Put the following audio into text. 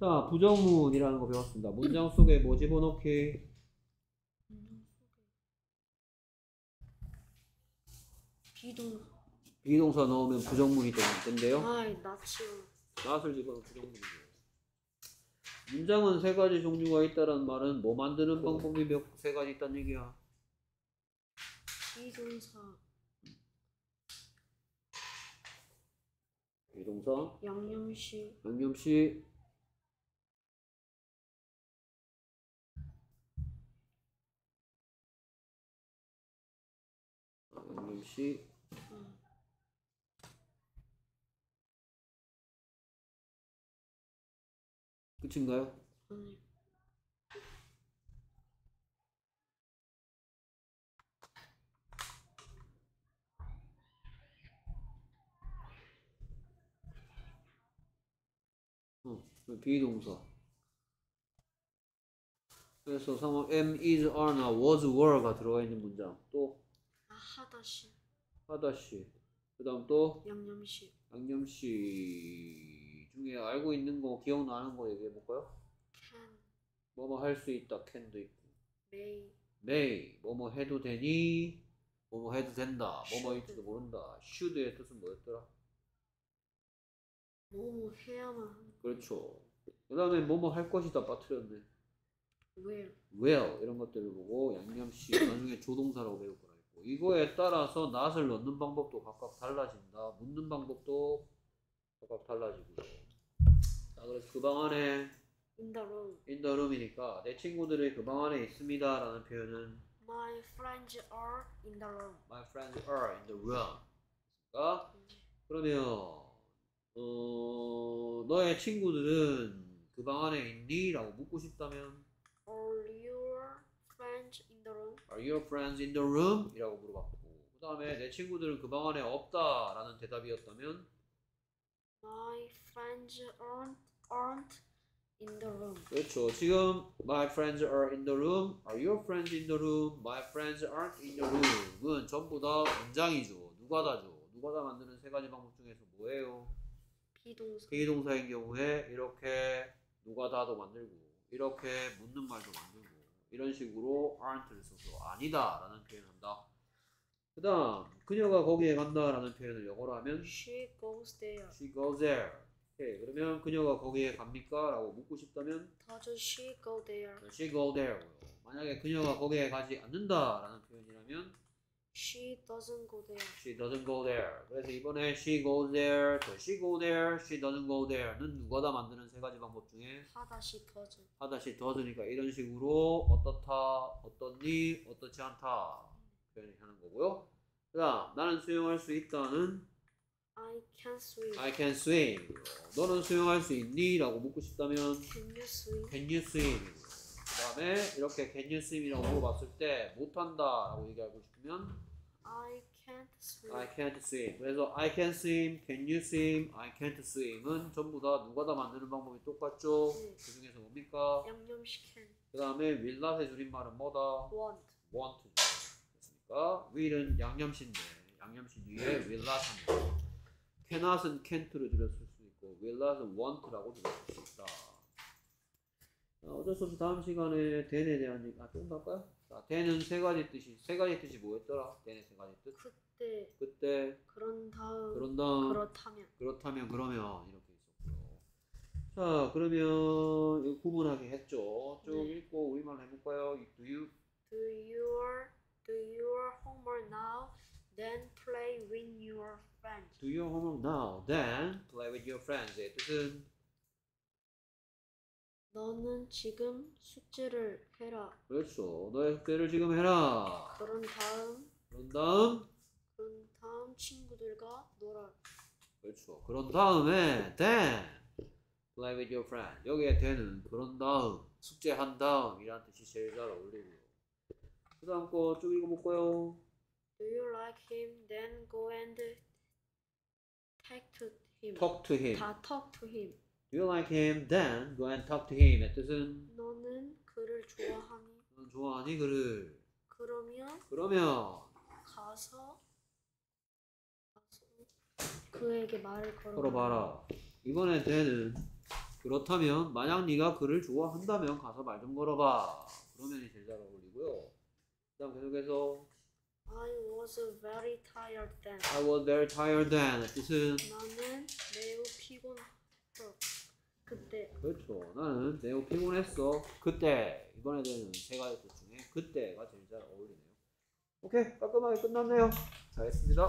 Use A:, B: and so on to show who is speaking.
A: 자, 부정문이라는 거 배웠습니다. 문장 속에 뭐 집어넣기?
B: 비동
A: 비동사 넣으면 부정문이 된대요.
B: 아이 나치요
A: 낫을 집어넣으면 부정문이죠. 문장은 세 가지 종류가 있다는 말은 뭐 만드는 방법이 몇 세 가지 있다는 얘기야.
B: 비동사
A: 비동사,
B: 양념시
A: 양념시,
B: 음,
A: 끝인가요? 어, 비동사. 그래서 상황 am, is, are나 was, were가 들어가 있는 문장. 또
B: 아, 하다시
A: 하다시. 그다음 또
B: 양념시
A: 양념시 중에 알고 있는 거 기억나는 거 얘기해 볼까요? 뭐뭐 할 수 있다. can도 있고.
B: may
A: may 뭐뭐 해도 되니? 뭐뭐 해도 된다. 뭐뭐일지도. 모른다. should의 뜻은 뭐였더라?
B: 뭐뭐 해야만 하는
A: 그렇죠. 그 다음에 뭐뭐 할 것이다 빠뜨렸네.
B: where
A: will 이런 것들을 보고 양념시 나중에 조동사라고 배울 거라 이거에 따라서 not을 넣는 방법도 각각 달라진다. 묻는 방법도 각각 달라지고요. 자 그래서 그 방 안에
B: in the room.
A: In the room이니까 내 친구들이 그 방 안에 있습니다 라는 표현은
B: my friends are in the room.
A: My friends are in the room. 그러니까? 그러면 어, 너의 친구들은 그 방 안에 있니? 라고 묻고 싶다면?
B: Are your friends in the room
A: Are your friends in the room? 이라고 물어봤고 그 다음에 내 친구들은 그 방 안에 없다 라는 대답이었다면
B: my friends aren't aren't in the room
A: 그렇죠 지금 My friends are in the room Are your friends in the room? My friends aren't in the room은 전부 다 문장이죠 누가 다죠 누가 다 만드는 세 가지 방법 중에서 뭐예요?
B: 비동사
A: 비동사인 경우에 이렇게 누가 다도 만들고 이렇게 묻는 말도 만들고 이런 식으로 aren't를 써서 아니다 라는 표현을 한다 그 다음 그녀가 거기에 간다 라는 표현을 영어로 하면
B: she goes there
A: She goes there. 오케이. 그러면 그녀가 거기에 갑니까? 라고 묻고 싶다면
B: does she go there
A: She go there. 만약에 그녀가 거기에 가지 않는다 라는 표현이라면
B: she doesn't go there
A: She doesn't go there. 그래서 이번에 she goes there, does she go there, she doesn't go there는 누가 다 만드는 세 가지 방법 중에
B: 하다시 doesn't
A: 하다시 does니까 이런 식으로 어떻다, 어떻니, 어떻지 않다 표현을 하는 거고요. 그 다음 나는 수영할 수 있다는
B: I can swim
A: I can swim. 너는 수영할 수 있니? 라고 묻고 싶다면
B: can you swim
A: Can you swim? 그 다음에 이렇게 Can you swim이라고 물어봤을 때 못한다 라고 얘기하고 싶으면
B: I can't swim
A: I can't swim. 그래서 I can swim, Can you swim, I can't swim은 전부 다 누가 다 만드는 방법이 똑같죠?
B: 네.
A: 그 중에서 뭡니까?
B: 양념시 can
A: 그 다음에 will not의 줄임말은 뭐다?
B: want
A: want. 됐습니까? will은 양념시인데 양념시 뒤에 will not입니다. cannot은 can't로 줄였을 수 있고 will not은 want라고 줄였을 수 있다. 자, 어쩔 수 없이 다음 시간에 then에 대한 얘기, 아, 조금 더 할까요? 자, then은 세 가지 뜻이, 세 가지 뜻이 뭐였더라? then의 세 가지 뜻?
B: 그때
A: 그때,
B: 그런 다음
A: 그런 다음,
B: 그렇다면
A: 그렇다면, 그러면, 이렇게 있었고요. 자, 그러면, 이거 구분하게 했죠? 쭉
B: 네.
A: 읽고 우리말로 해볼까요? Do you,
B: do your do your homework now then play with your friends
A: do your homework now, then play with your friends의 뜻은
B: 너는 지금 숙제를 해라
A: 그렇죠. 너의 숙제를 지금 해라.
B: 그런 다음
A: 그런 다음,
B: 그런 다음 친구들과 놀아
A: 그렇죠. 그런 다음에 then play with your friend. 여기에 then은 그런 다음, 숙제한 다음이라는 뜻이 제일 잘 어울리고요. 그 다음 거 쭉 읽어볼까요?
B: do you like him then go and talk to him
A: Talk to him.
B: 다 talk to him
A: you like him? Then go and talk to him의 뜻은
B: 너는 그를 좋아하니
A: 넌 좋아하니 그를.
B: 그러면
A: 그러면
B: 가서 그에게 말을 걸어
A: 걸어봐라. 이번에 then은 그렇다면 만약 네가 그를 좋아한다면 가서 말 좀 걸어봐. 그러면이 제일 잘 어울리고요. 그다음 계속해서
B: I was very tired then.
A: I was very tired then. 뜻은
B: 나는 매우 피곤. 그때
A: 그렇죠. 나는 매우 피곤했어. 그때 이번에는 세 가지 뜻 중에 그때가 제일 잘 어울리네요. 오케이 깔끔하게 끝났네요. 잘했습니다.